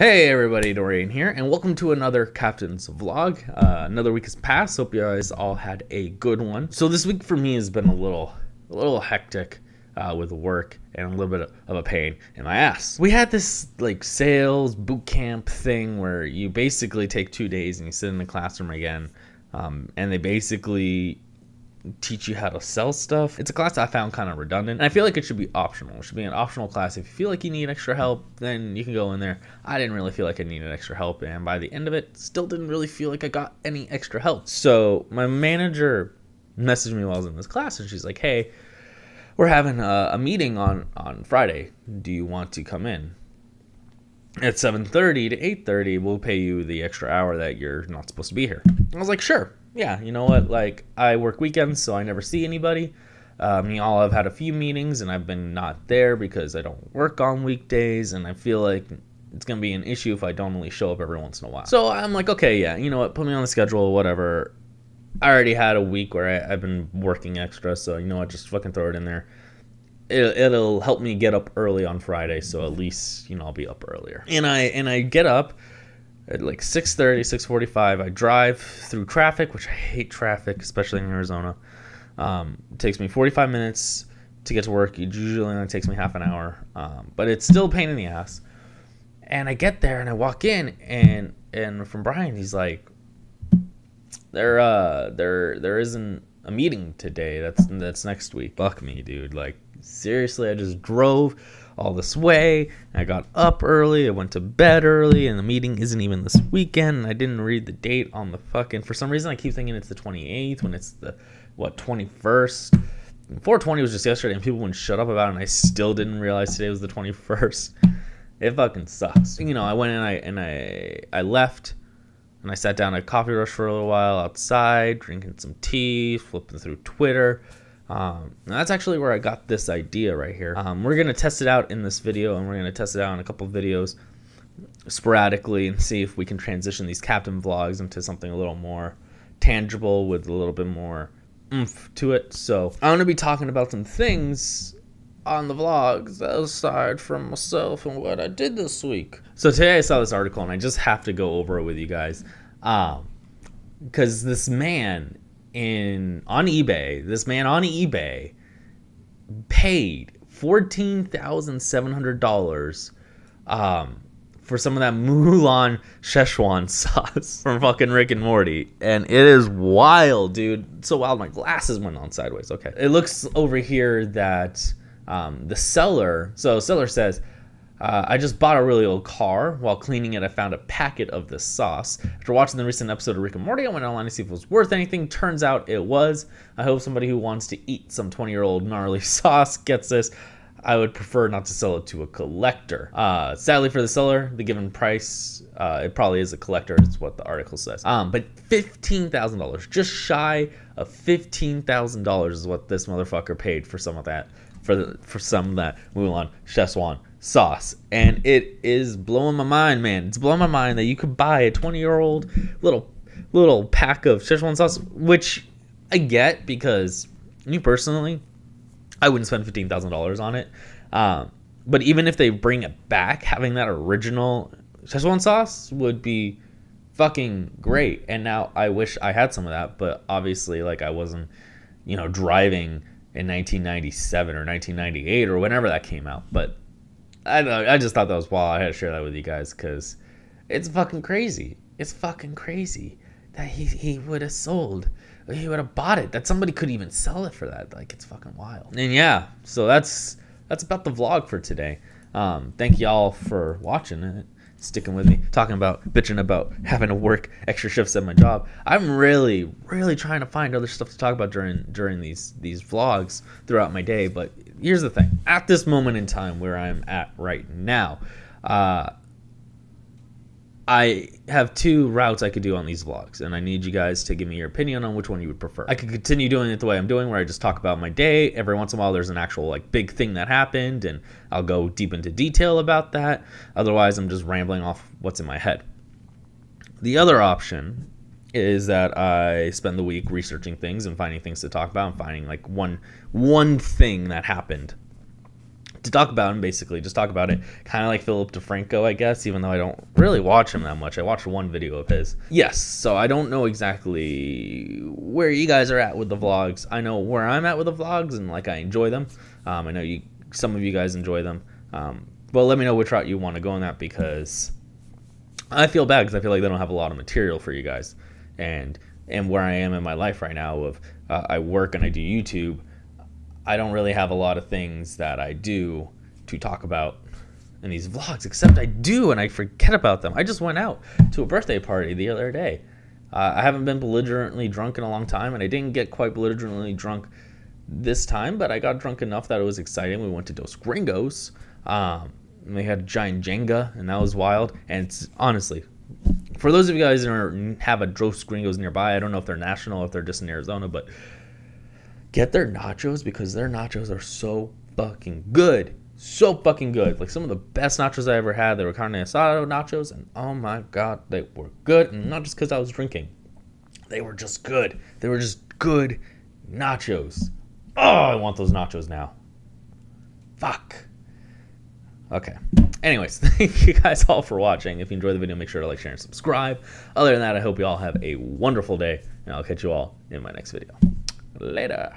Hey everybody, Dorean here, and welcome to another Captain's Vlog. Uh, another week has passed. Hope you guys all had a good one. So this week for me has been a little, a little hectic uh, with work and a little bit of a pain in my ass. We had this like sales boot camp thing where you basically take two days and you sit in the classroom again, um, and they basically teach you how to sell stuff. It's a class I found kind of redundant. And I feel like it should be optional. It should be an optional class. If you feel like you need extra help, then you can go in there. I didn't really feel like I needed extra help. And by the end of it, still didn't really feel like I got any extra help. So my manager messaged me while I was in this class and she's like, hey, we're having a, a meeting on, on Friday. Do you want to come in? At 7.30 to 8.30, we'll pay you the extra hour that you're not supposed to be here. I was like, sure yeah, you know what? Like, I work weekends, so I never see anybody. Um, y'all have had a few meetings, and I've been not there because I don't work on weekdays, and I feel like it's gonna be an issue if I don't only show up every once in a while. So I'm like, okay, yeah, you know what? Put me on the schedule, whatever. I already had a week where I, have been working extra, so you know what? Just fucking throw it in there. It, it'll help me get up early on Friday, so at least you know I'll be up earlier. And I and I get up at like 6.30 6.45 i drive through traffic which i hate traffic especially in arizona. Um, it takes me 45 minutes to get to work. It usually only takes me half an hour um, but it's still a pain in the ass. And i get there and i walk in and and from brian he's like there uh there there isn't a meeting today. That's that's next week. Fuck me dude. Like seriously i just drove all this way. I got up early. I went to bed early, and the meeting isn't even this weekend. I didn't read the date on the fucking. For some reason, I keep thinking it's the 28th when it's the what 21st. 420 was just yesterday, and people wouldn't shut up about it, and I still didn't realize today was the 21st. It fucking sucks. You know, I went and I and I I left, and I sat down at Coffee Rush for a little while outside, drinking some tea, flipping through Twitter. Um, that's actually where I got this idea right here. Um, we're going to test it out in this video and we're going to test it out in a couple videos sporadically and see if we can transition these captain vlogs into something a little more tangible with a little bit more oomph to it. So I'm going to be talking about some things on the vlogs aside from myself and what I did this week. So today I saw this article and I just have to go over it with you guys. Um, because this man in on eBay. This man on eBay paid fourteen thousand seven hundred dollars um, for some of that Mulan Szechuan sauce from fucking Rick and Morty, and it is wild, dude. So wild, my glasses went on sideways. Okay, it looks over here that um, the seller. So seller says uh, I just bought a really old car. While cleaning it, I found a packet of this sauce. After watching the recent episode of Rick and Morty, I went online to see if it was worth anything. Turns out it was. I hope somebody who wants to eat some 20 year old gnarly sauce gets this. I would prefer not to sell it to a collector. Uh, sadly for the seller, the given price, uh, it probably is a collector, is what the article says. Um, but $15,000, just shy of $15,000 is what this motherfucker paid for some of that, for the, for some of that Mulan Szechuan sauce. And it is blowing my mind man. It's blowing my mind that you could buy a 20 year old little little pack of Szechuan sauce which I get because me personally I wouldn't spend $15,000 on it. Um, but even if they bring it back having that original Szechuan sauce would be fucking great. And now I wish I had some of that but obviously like I wasn't you know driving in 1997 or 1998 or whenever that came out. But I know. I just thought that was wild. I had to share that with you guys because it's fucking crazy. It's fucking crazy that he he would have sold. He would have bought it. That somebody could even sell it for that. Like it's fucking wild. And yeah, so that's that's about the vlog for today. Um, thank y'all for watching it sticking with me, talking about bitching about having to work extra shifts at my job. I'm really, really trying to find other stuff to talk about during during these these vlogs throughout my day. But here's the thing: at this moment in time where I'm at right now, uh, I have two routes I could do on these vlogs, and I need you guys to give me your opinion on which one you would prefer. I could continue doing it the way I'm doing, where I just talk about my day. Every once in a while, there's an actual like big thing that happened, and I'll go deep into detail about that. Otherwise, I'm just rambling off what's in my head. The other option is that I spend the week researching things and finding things to talk about, and finding like one one thing that happened to talk about him basically just talk about it kind of like philip defranco i guess even though i don't really watch him that much. I watched one video of his. Yes so i don't know exactly where you guys are at with the vlogs. I know where i'm at with the vlogs and like i enjoy them. Um, i know you some of you guys enjoy them. Um, but let me know which route you want to go on that because i feel bad because i feel like they don't have a lot of material for you guys. And and where i am in my life right now of uh, i work and i do youtube I don't really have a lot of things that I do to talk about in these vlogs, except I do and I forget about them. I just went out to a birthday party the other day. Uh, I haven't been belligerently drunk in a long time, and I didn't get quite belligerently drunk this time, but I got drunk enough that it was exciting. We went to Dos Gringos. Um, we had a giant Jenga, and that was wild. And it's, honestly, for those of you guys that have a Dos Gringos nearby, I don't know if they're national, if they're just in Arizona, but get their nachos because their nachos are so fucking good. So fucking good. Like some of the best nachos I ever had. They were carne asada nachos, and oh my god, they were good. And not just because I was drinking, they were just good. They were just good nachos. Oh, I want those nachos now. Fuck. Okay. Anyways, thank you guys all for watching. If you enjoyed the video, make sure to like, share, and subscribe. Other than that, I hope you all have a wonderful day, and I'll catch you all in my next video. Later.